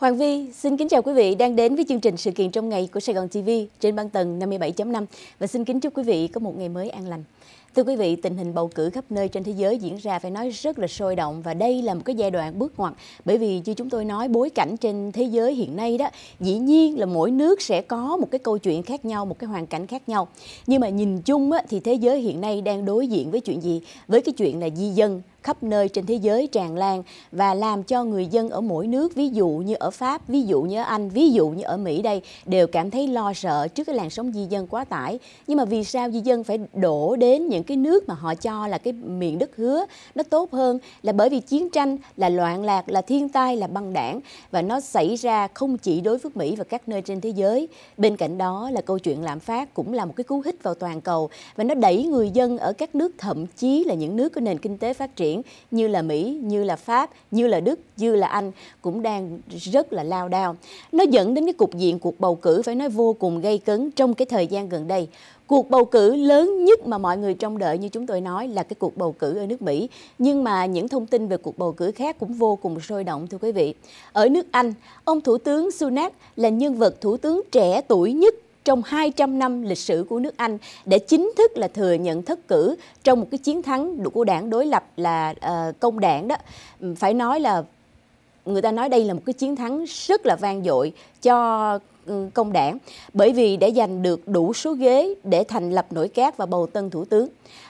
Hoàng Vi xin kính chào quý vị đang đến với chương trình sự kiện trong ngày của Sài Gòn TV trên băng tầng 57.5 và xin kính chúc quý vị có một ngày mới an lành. Thưa quý vị, tình hình bầu cử khắp nơi trên thế giới diễn ra phải nói rất là sôi động và đây là một cái giai đoạn bước ngoặt bởi vì như chúng tôi nói bối cảnh trên thế giới hiện nay đó dĩ nhiên là mỗi nước sẽ có một cái câu chuyện khác nhau, một cái hoàn cảnh khác nhau. Nhưng mà nhìn chung á, thì thế giới hiện nay đang đối diện với chuyện gì? Với cái chuyện là di dân khắp nơi trên thế giới tràn lan và làm cho người dân ở mỗi nước ví dụ như ở Pháp, ví dụ như ở Anh, ví dụ như ở Mỹ đây đều cảm thấy lo sợ trước cái làn sóng di dân quá tải. Nhưng mà vì sao di dân phải đổ đến những cái nước mà họ cho là cái miền đất hứa nó tốt hơn là bởi vì chiến tranh là loạn lạc là thiên tai là băng đảng và nó xảy ra không chỉ đối với Mỹ và các nơi trên thế giới. Bên cạnh đó là câu chuyện lạm phát cũng là một cái cú hích vào toàn cầu và nó đẩy người dân ở các nước thậm chí là những nước có nền kinh tế phát triển triển như là Mỹ, như là Pháp, như là Đức, như là Anh cũng đang rất là lao đao. Nó dẫn đến cái cục diện cuộc bầu cử phải nói vô cùng gây cấn trong cái thời gian gần đây. Cuộc bầu cử lớn nhất mà mọi người trông đợi như chúng tôi nói là cái cuộc bầu cử ở nước Mỹ. Nhưng mà những thông tin về cuộc bầu cử khác cũng vô cùng sôi động thưa quý vị. Ở nước Anh, ông Thủ tướng Sunak là nhân vật thủ tướng trẻ tuổi nhất trong 200 năm lịch sử của nước Anh để chính thức là thừa nhận thất cử trong một cái chiến thắng của đảng đối lập là uh, công đảng đó phải nói là người ta nói đây là một cái chiến thắng rất là vang dội cho ừ, công đảng bởi vì để giành được đủ số ghế để thành lập nội các và bầu tân thủ tướng.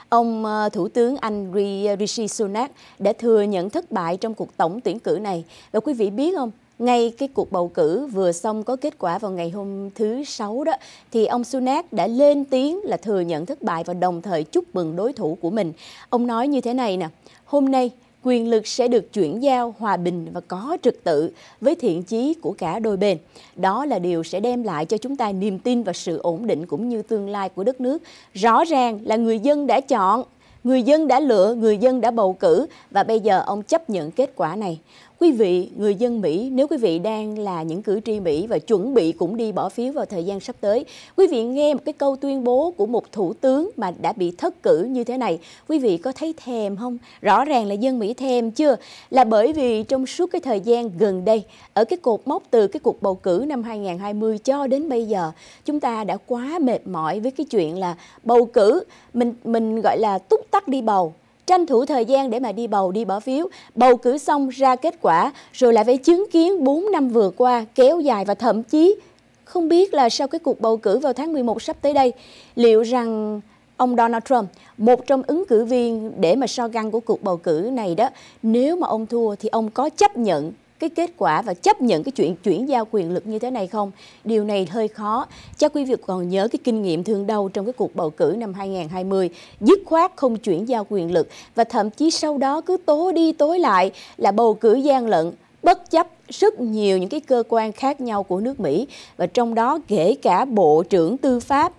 Ông ờ, Thủ tướng Anh Rishi Sunak đã thừa nhận thất bại trong cuộc tổng tuyển cử này. Và quý vị biết không, ngay cái cuộc bầu cử vừa xong có kết quả vào ngày hôm thứ Sáu đó, thì ông Sunak đã lên tiếng là thừa nhận thất bại và đồng thời chúc mừng đối thủ của mình. Ông nói như thế này nè, hôm nay quyền lực sẽ được chuyển giao hòa bình và có trật tự với thiện chí của cả đôi bên. Đó là điều sẽ đem lại cho chúng ta niềm tin và sự ổn định cũng như tương lai của đất nước. Rõ ràng là người dân đã chọn Người dân đã lựa, người dân đã bầu cử và bây giờ ông chấp nhận kết quả này. Quý vị, người dân Mỹ, nếu quý vị đang là những cử tri Mỹ và chuẩn bị cũng đi bỏ phiếu vào thời gian sắp tới, quý vị nghe một cái câu tuyên bố của một thủ tướng mà đã bị thất cử như thế này, quý vị có thấy thèm không? Rõ ràng là dân Mỹ thèm chưa? Là bởi vì trong suốt cái thời gian gần đây, ở cái cột mốc từ cái cuộc bầu cử năm 2020 cho đến bây giờ, chúng ta đã quá mệt mỏi với cái chuyện là bầu cử, mình mình gọi là túc tắc đi bầu tranh thủ thời gian để mà đi bầu, đi bỏ phiếu, bầu cử xong ra kết quả, rồi lại phải chứng kiến 4 năm vừa qua kéo dài và thậm chí không biết là sau cái cuộc bầu cử vào tháng 11 sắp tới đây, liệu rằng ông Donald Trump, một trong ứng cử viên để mà so găng của cuộc bầu cử này đó, nếu mà ông thua thì ông có chấp nhận cái kết quả và chấp nhận cái chuyện chuyển giao quyền lực như thế này không? Điều này hơi khó. Chắc quý vị còn nhớ cái kinh nghiệm thương đau trong cái cuộc bầu cử năm 2020, dứt khoát không chuyển giao quyền lực và thậm chí sau đó cứ tố đi tối lại là bầu cử gian lận bất chấp rất nhiều những cái cơ quan khác nhau của nước Mỹ và trong đó kể cả Bộ trưởng Tư pháp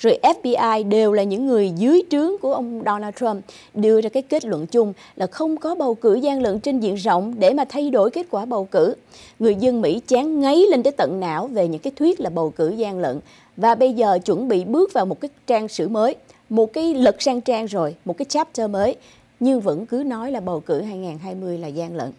rồi FBI đều là những người dưới trướng của ông Donald Trump đưa ra cái kết luận chung là không có bầu cử gian lận trên diện rộng để mà thay đổi kết quả bầu cử. Người dân Mỹ chán ngấy lên tới tận não về những cái thuyết là bầu cử gian lận và bây giờ chuẩn bị bước vào một cái trang sử mới, một cái lật sang trang rồi, một cái chapter mới nhưng vẫn cứ nói là bầu cử 2020 là gian lận.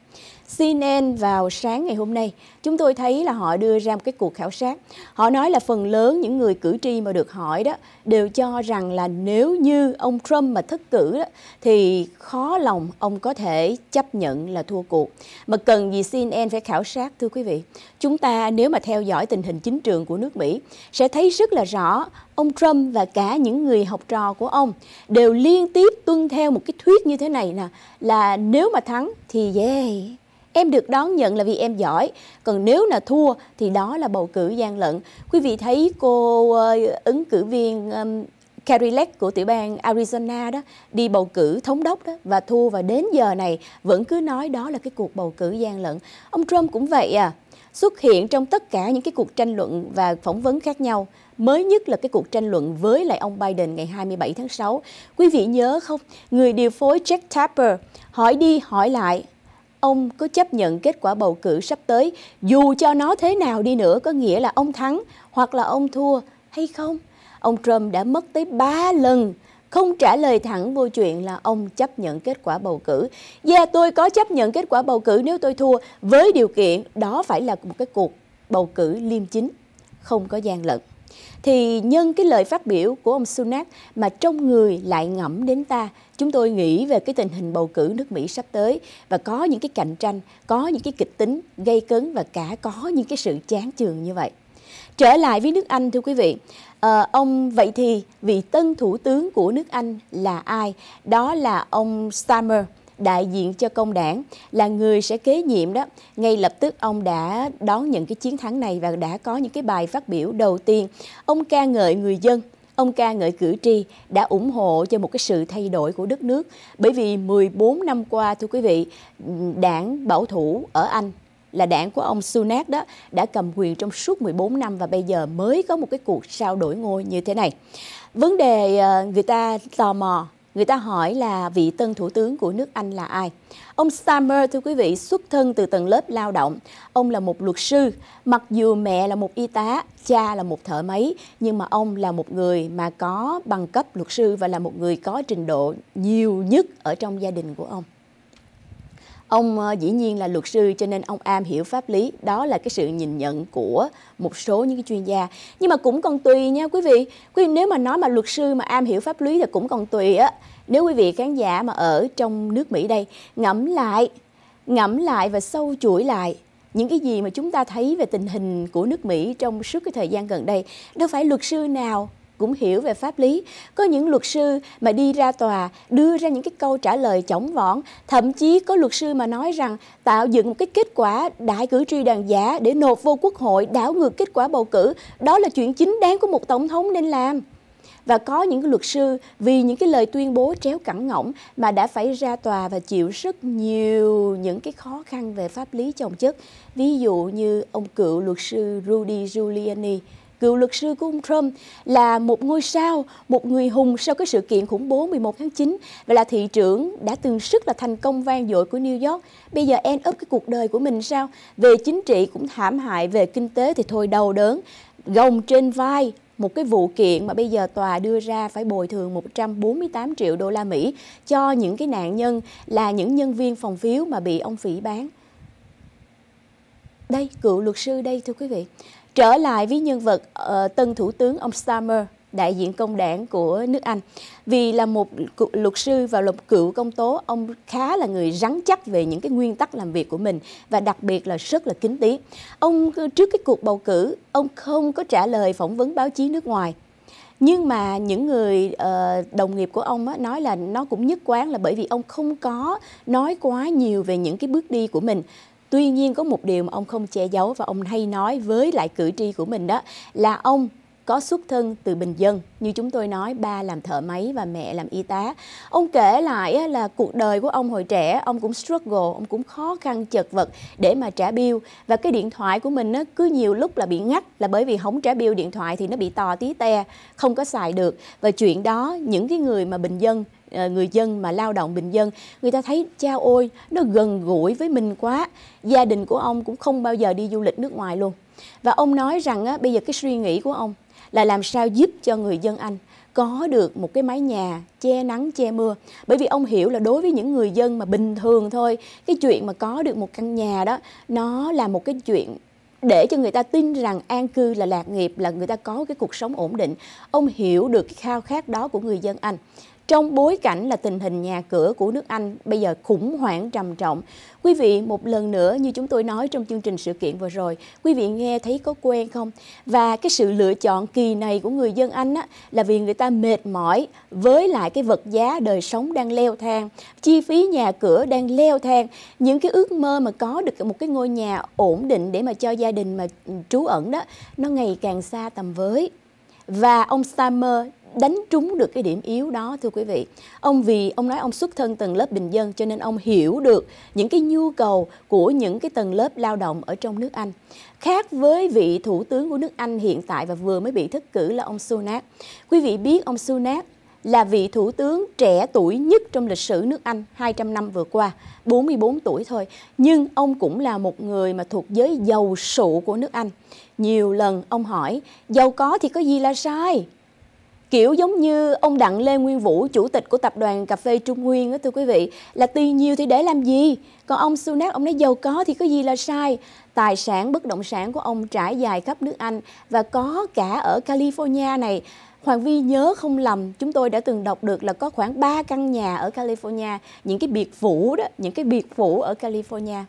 CNN vào sáng ngày hôm nay, chúng tôi thấy là họ đưa ra một cái cuộc khảo sát. Họ nói là phần lớn những người cử tri mà được hỏi đó đều cho rằng là nếu như ông Trump mà thất cử đó, thì khó lòng ông có thể chấp nhận là thua cuộc. Mà cần gì CNN phải khảo sát thưa quý vị. Chúng ta nếu mà theo dõi tình hình chính trường của nước Mỹ sẽ thấy rất là rõ ông Trump và cả những người học trò của ông đều liên tiếp tuân theo một cái thuyết như thế này nè là nếu mà thắng thì yeah Em được đón nhận là vì em giỏi, còn nếu là thua thì đó là bầu cử gian lận. Quý vị thấy cô ờ, ứng cử viên um, Carrie Lake của tiểu bang Arizona đó đi bầu cử thống đốc đó và thua và đến giờ này vẫn cứ nói đó là cái cuộc bầu cử gian lận. Ông Trump cũng vậy à, xuất hiện trong tất cả những cái cuộc tranh luận và phỏng vấn khác nhau. Mới nhất là cái cuộc tranh luận với lại ông Biden ngày 27 tháng 6. Quý vị nhớ không, người điều phối Jack Tapper hỏi đi hỏi lại ông có chấp nhận kết quả bầu cử sắp tới dù cho nó thế nào đi nữa có nghĩa là ông thắng hoặc là ông thua hay không? Ông Trump đã mất tới 3 lần không trả lời thẳng vô chuyện là ông chấp nhận kết quả bầu cử. Và yeah, tôi có chấp nhận kết quả bầu cử nếu tôi thua với điều kiện đó phải là một cái cuộc bầu cử liêm chính, không có gian lận thì nhân cái lời phát biểu của ông Sunak mà trong người lại ngẫm đến ta chúng tôi nghĩ về cái tình hình bầu cử nước Mỹ sắp tới và có những cái cạnh tranh có những cái kịch tính gây cấn và cả có những cái sự chán chường như vậy. Trở lại với nước Anh thưa quý vị à, ông vậy thì vị tân thủ tướng của nước Anh là ai? Đó là ông Starmer đại diện cho công đảng là người sẽ kế nhiệm đó. Ngay lập tức ông đã đón những cái chiến thắng này và đã có những cái bài phát biểu đầu tiên. Ông ca ngợi người dân, ông ca ngợi cử tri đã ủng hộ cho một cái sự thay đổi của đất nước. Bởi vì 14 năm qua, thưa quý vị, đảng bảo thủ ở Anh là đảng của ông Sunak đó, đã cầm quyền trong suốt 14 năm và bây giờ mới có một cái cuộc sao đổi ngôi như thế này. Vấn đề ờ, người ta tò mò Người ta hỏi là vị tân thủ tướng của nước Anh là ai? Ông Starmer, thưa quý vị, xuất thân từ tầng lớp lao động. Ông là một luật sư, mặc dù mẹ là một y tá, cha là một thợ máy, nhưng mà ông là một người mà có bằng cấp luật sư và là một người có trình độ nhiều nhất ở trong gia đình của ông. Ông ờ, dĩ nhiên là luật sư cho nên ông am hiểu pháp lý, đó là cái sự nhìn nhận của một số những cái chuyên gia. Nhưng mà cũng còn tùy nha quý vị. Quý vị nếu mà nói mà luật sư mà am hiểu pháp lý thì cũng còn tùy á. Nếu quý vị khán giả mà ở trong nước Mỹ đây ngẫm lại, ngẫm lại và sâu chuỗi lại những cái gì mà chúng ta thấy về tình hình của nước Mỹ trong suốt cái thời gian gần đây, đâu phải luật sư nào cũng hiểu về pháp lý. Có những luật sư mà đi ra tòa đưa ra những cái câu trả lời chỏng võn, thậm chí có luật sư mà nói rằng tạo dựng một cái kết quả đại cử tri đàn giả để nộp vô quốc hội đảo ngược kết quả bầu cử, đó là chuyện chính đáng của một tổng thống nên làm. Và có những luật sư vì những cái lời tuyên bố tréo cẳng ngỗng mà đã phải ra tòa và chịu rất nhiều những cái khó khăn về pháp lý chồng chất. Ví dụ như ông cựu luật sư Rudy Giuliani cựu luật sư của ông Trump là một ngôi sao, một người hùng sau cái sự kiện khủng bố 11 tháng 9 và là thị trưởng đã từng sức là thành công vang dội của New York. Bây giờ end up cái cuộc đời của mình sao? Về chính trị cũng thảm hại, về kinh tế thì thôi đau đớn. Gồng trên vai một cái vụ kiện mà bây giờ tòa đưa ra phải bồi thường 148 triệu đô la Mỹ cho những cái nạn nhân là những nhân viên phòng phiếu mà bị ông phỉ bán. Đây, cựu luật sư đây thưa quý vị. Trở lại với nhân vật uh, tân thủ tướng ông Starmer, đại diện công đảng của nước Anh. Vì là một luật sư và luật cựu công tố, ông khá là người rắn chắc về những cái nguyên tắc làm việc của mình và đặc biệt là rất là kính tiếng. Ông ờ, trước cái cuộc bầu cử, ông không có trả lời phỏng vấn báo chí nước ngoài. Nhưng mà những người uh, đồng nghiệp của ông á, nói là nó cũng nhất quán là bởi vì ông không có nói quá nhiều về những cái bước đi của mình Tuy nhiên có một điều mà ông không che giấu và ông hay nói với lại cử tri của mình đó là ông có xuất thân từ bình dân. Như chúng tôi nói ba làm thợ máy và mẹ làm y tá. Ông kể lại là cuộc đời của ông hồi trẻ ông cũng struggle ông cũng khó khăn chật vật để mà trả bill. Và cái điện thoại của mình cứ nhiều lúc là bị ngắt là bởi vì không trả bill điện thoại thì nó bị tò tí te không có xài được. Và chuyện đó những cái người mà bình dân ờ, người dân mà lao động bình dân người ta thấy cha ôi nó gần gũi với mình quá. Gia đình của ông cũng không bao giờ đi du lịch nước ngoài luôn. Và ông nói rằng á, bây giờ cái suy nghĩ của ông là làm sao giúp cho người dân anh có được một cái mái nhà che nắng, che mưa. Bởi vì ông hiểu là đối với những người dân mà bình thường thôi, cái chuyện mà có được một căn nhà đó, nó là một cái chuyện để cho người ta tin rằng an cư là lạc nghiệp, là người ta có cái cuộc sống ổn định. Ông hiểu được cái khao khát đó của người dân anh trong bối cảnh là tình hình nhà cửa của nước Anh bây giờ khủng hoảng trầm trọng. Quý vị một lần nữa như chúng tôi nói trong chương trình sự kiện vừa rồi, quý vị nghe thấy có quen không? Và cái sự lựa chọn kỳ này của người dân Anh á, là vì người ta mệt mỏi với lại cái vật giá đời sống đang leo thang, chi phí nhà cửa đang leo thang, những cái ước mơ mà có được một cái ngôi nhà ổn định để mà cho gia đình mà trú ẩn đó, nó ngày càng xa tầm với. Và ông Stammer đánh trúng được cái điểm yếu đó, thưa quý vị. Ông vì ông nói ông xuất thân tầng lớp bình dân, cho nên ông hiểu được những cái nhu cầu của những cái tầng lớp lao động ở trong nước Anh. Khác với vị thủ tướng của nước Anh hiện tại và vừa mới bị thất cử là ông Sunak. Quý vị biết ông Sunak là vị thủ tướng trẻ tuổi nhất trong lịch sử nước Anh 200 năm vừa qua, 44 tuổi thôi. Nhưng ông cũng là một người mà thuộc giới giàu sụ của nước Anh. Nhiều lần ông hỏi, giàu có thì có gì là sai? kiểu giống như ông Đặng Lê Nguyên Vũ, chủ tịch của tập đoàn cà phê Trung Nguyên đó thưa quý vị, là tiền nhiều thì để làm gì? Còn ông Sunak, ông nói giàu có thì có gì là sai? Tài sản bất động sản của ông trải dài khắp nước Anh và có cả ở California này. Hoàng Vi nhớ không lầm, chúng tôi đã từng đọc được là có khoảng 3 căn nhà ở California, những cái biệt phủ đó, những cái biệt phủ ở California.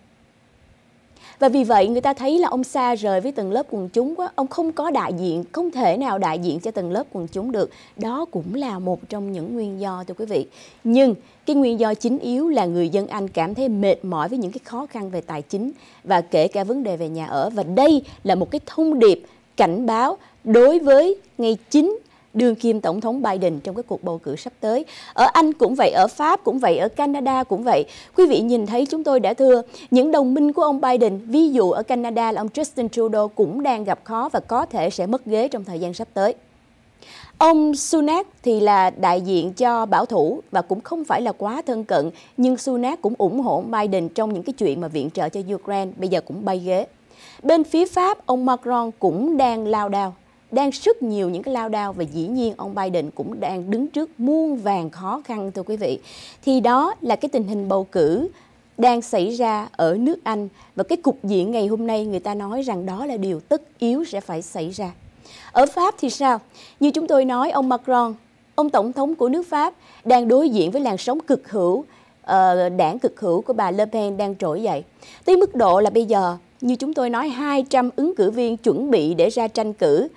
Và vì vậy người ta thấy là ông xa rời với tầng lớp quần chúng quá, ông không có đại diện, không thể nào đại diện cho tầng lớp quần chúng được. Đó cũng là một trong những nguyên do thưa quý vị. Nhưng cái nguyên do chính yếu là người dân Anh cảm thấy mệt mỏi với những cái khó khăn về tài chính và kể cả vấn đề về nhà ở. Và đây là một cái thông điệp cảnh báo đối với ngay chính đương kim tổng thống Biden trong cái cuộc bầu cử sắp tới. Ở Anh cũng vậy, ở Pháp cũng vậy, ở Canada cũng vậy. Quý vị nhìn thấy chúng tôi đã thưa những đồng minh của ông Biden, ví dụ ở Canada là ông Justin Trudeau cũng đang gặp khó và có thể sẽ mất ghế trong thời gian sắp tới. Ông Sunak thì là đại diện cho bảo thủ và cũng không phải là quá thân cận, nhưng Sunak cũng ủng hộ Biden trong những cái chuyện mà viện trợ cho Ukraine, bây giờ cũng bay ghế. Bên phía Pháp, ông Macron cũng đang lao đao đang rất nhiều những cái lao đao và dĩ nhiên ông Biden cũng đang đứng trước muôn vàng khó khăn thưa quý vị. Thì đó là cái tình hình bầu cử đang xảy ra ở nước Anh và cái cục diện ngày hôm nay người ta nói rằng đó là điều tất yếu sẽ phải xảy ra. Ở Pháp thì sao? Như chúng tôi nói ông Macron, ông tổng thống của nước Pháp đang đối diện với làn sóng cực hữu uh, đảng cực hữu của bà Le Pen đang trỗi dậy. Tới mức độ là bây giờ như chúng tôi nói 200 ứng cử viên chuẩn bị để ra tranh cử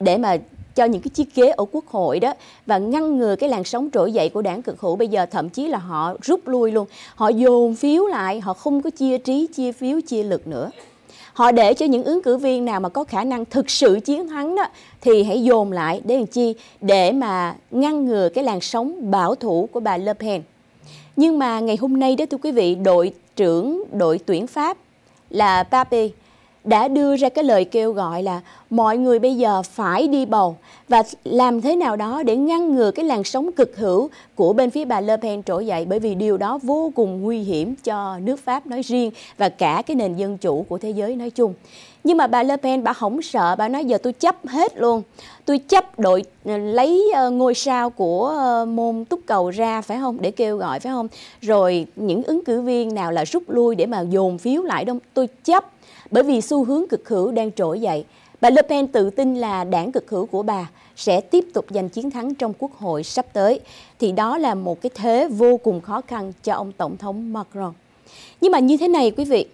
để mà cho những cái chiếc ghế ở quốc hội đó và ngăn ngừa cái làn sóng trỗi dậy của đảng cực hữu. Bây giờ thậm chí là họ rút lui luôn. Họ dồn phiếu lại, họ không có chia trí, chia phiếu, chia lực nữa. Họ để cho những ứng cử viên nào mà có khả năng thực sự chiến thắng đó thì hãy dồn lại để làm chi? Để mà ngăn ngừa cái làn sóng bảo thủ của bà Le Pen. Nhưng mà ngày hôm nay đó, thưa quý vị, đội trưởng, đội tuyển Pháp là Pape đã đưa ra cái lời kêu gọi là mọi người bây giờ phải đi bầu và làm thế nào đó để ngăn ngừa cái làn sóng cực hữu của bên phía bà Le Pen trỗi dậy bởi vì điều đó vô cùng nguy hiểm cho nước Pháp nói riêng và cả cái nền dân chủ của thế giới nói chung. Nhưng mà bà Le Pen bà không sợ, bà nói giờ tôi chấp hết luôn. Tôi chấp đội ờ, lấy ờ, ngôi sao của ờ, môn túc cầu ra phải không để kêu gọi phải không? Rồi những ứng cử viên nào là rút lui để mà dồn phiếu lại đâu, tôi chấp bởi vì xu hướng cực hữu đang trỗi dậy. Bà Le Pen tự tin là đảng cực hữu của bà sẽ tiếp tục giành chiến thắng trong quốc hội sắp tới. Thì đó là một cái thế vô cùng khó khăn cho ông Tổng thống Macron. Nhưng mà như thế này quý vị,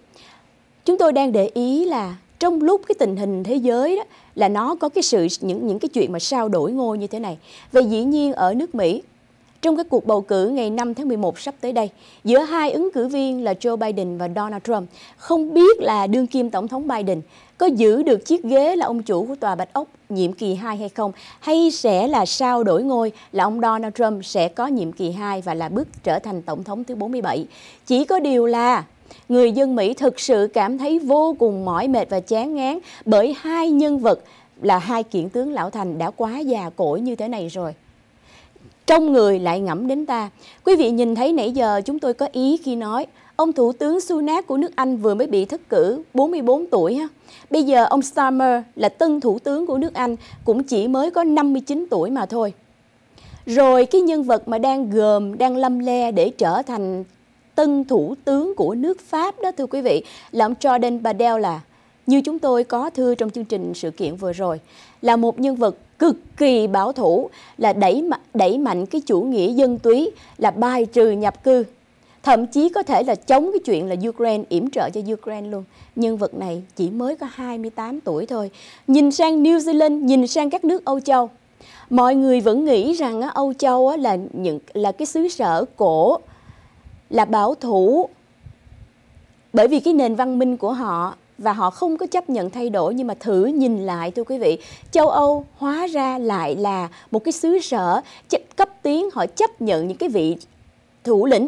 chúng tôi đang để ý là trong lúc cái tình hình thế giới đó là nó có cái sự những những cái chuyện mà sao đổi ngôi như thế này. Và dĩ nhiên ở nước Mỹ trong cái cuộc bầu cử ngày 5 tháng 11 sắp tới đây, giữa hai ứng cử viên là Joe Biden và Donald Trump. Không biết là đương kim Tổng thống Biden có giữ được chiếc ghế là ông chủ của Tòa Bạch Ốc nhiệm kỳ 2 hay không, hay sẽ là sao đổi ngôi là ông Donald Trump sẽ có nhiệm kỳ 2 và là bước trở thành Tổng thống thứ 47. Chỉ có điều là người dân Mỹ thực sự cảm thấy vô cùng mỏi mệt và chán ngán bởi hai nhân vật là hai kiện tướng lão thành đã quá già cỗi như thế này rồi trong người lại ngẫm đến ta. Quý vị nhìn thấy nãy giờ chúng tôi có ý khi nói ông Thủ tướng Sunak của nước Anh vừa mới bị thất cử 44 tuổi ha. Bây giờ ông Starmer là tân thủ tướng của nước Anh cũng chỉ mới có 59 tuổi mà thôi. Rồi cái nhân vật mà đang gồm, đang lâm le để trở thành tân thủ tướng của nước Pháp đó thưa quý vị là ông Jordan Bardella như chúng tôi có thư trong chương trình sự kiện vừa rồi, là một nhân vật cực kỳ bảo thủ, là đẩy đẩy mạnh cái chủ nghĩa dân túy, là bài trừ nhập cư. Thậm chí có thể là chống cái chuyện là Ukraine yểm trợ cho Ukraine luôn. Nhân vật này chỉ mới có 28 tuổi thôi. Nhìn sang New Zealand, nhìn sang các nước Âu Châu, mọi người vẫn nghĩ rằng Âu Châu là những, là cái xứ sở cổ, là bảo thủ. Bởi vì cái nền văn minh của họ và họ không có chấp nhận thay đổi nhưng mà thử nhìn lại thưa quý vị châu Âu hóa ra lại là một cái xứ sở cấp tiến họ chấp nhận những cái vị thủ lĩnh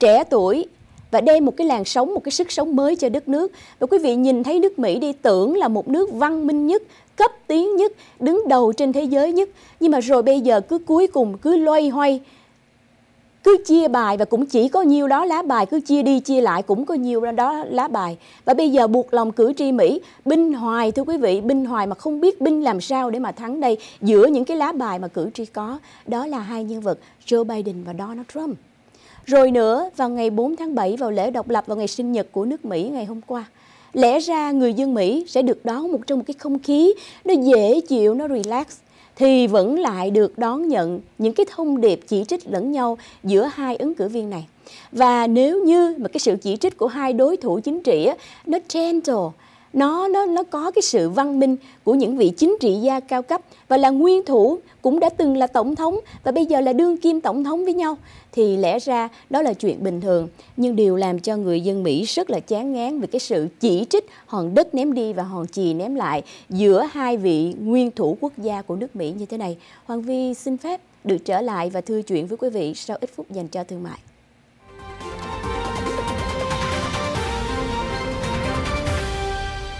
trẻ tuổi và đem một cái làn sóng, một cái sức sống mới cho đất nước. Và quý vị nhìn thấy nước Mỹ đi tưởng là một nước văn minh nhất, cấp tiến nhất, đứng đầu trên thế giới nhất. Nhưng mà rồi bây giờ cứ cuối cùng cứ loay hoay cứ chia bài và cũng chỉ có nhiêu đó lá bài, cứ chia đi chia lại cũng có nhiêu đó lá bài. Và bây giờ buộc lòng cử tri Mỹ, binh hoài thưa quý vị, binh hoài mà không biết binh làm sao để mà thắng đây, giữa những cái lá bài mà cử tri có, đó là hai nhân vật Joe Biden và Donald Trump. Rồi nữa, vào ngày 4 tháng 7 vào lễ độc lập vào ngày sinh nhật của nước Mỹ ngày hôm qua, lẽ ra người dân Mỹ sẽ được đón một trong một cái không khí, nó dễ chịu, nó relax thì vẫn lại được đón nhận những cái thông điệp chỉ trích lẫn nhau giữa hai ứng cử viên này. Và nếu như mà cái sự chỉ trích của hai đối thủ chính trị á, nó gentle, nó nó nó có cái sự văn minh của những vị chính trị gia cao cấp và là nguyên thủ, cũng đã từng là tổng thống và bây giờ là đương kim tổng thống với nhau thì lẽ ra đó là chuyện bình thường, nhưng điều làm cho người dân Mỹ rất là chán ngán về cái sự chỉ trích hòn đất ném đi và hòn chì ném lại giữa hai vị nguyên thủ quốc gia của nước Mỹ như thế này. Hoàng Vi xin phép được trở lại và thư chuyện với quý vị sau ít phút dành cho thương mại.